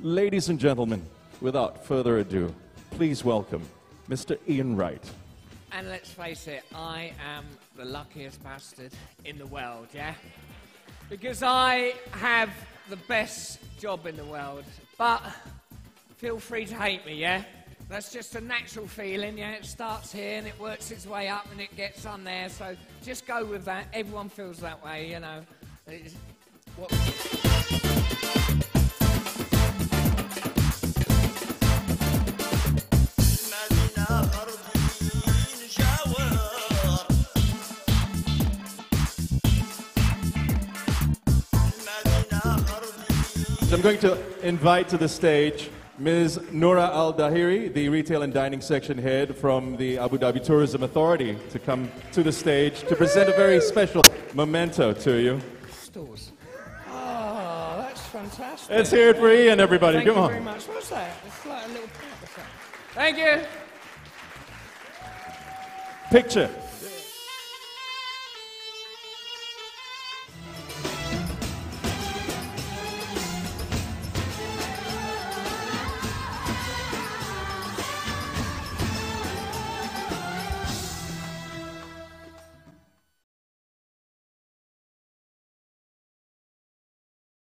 Ladies and gentlemen, without further ado, please welcome Mr. Ian Wright. And let's face it, I am the luckiest bastard in the world, yeah? Because I have the best job in the world. But feel free to hate me, yeah? That's just a natural feeling, yeah? It starts here and it works its way up and it gets on there. So just go with that. Everyone feels that way, you know. So I'm going to invite to the stage Ms. Noura Al Dahiri, the retail and dining section head from the Abu Dhabi Tourism Authority, to come to the stage to present a very special memento to you. Stores. That's fantastic. Let's hear it for Ian, everybody. Thank Come you on. very much. What's that? It's like a little pet or something. Thank you. Picture.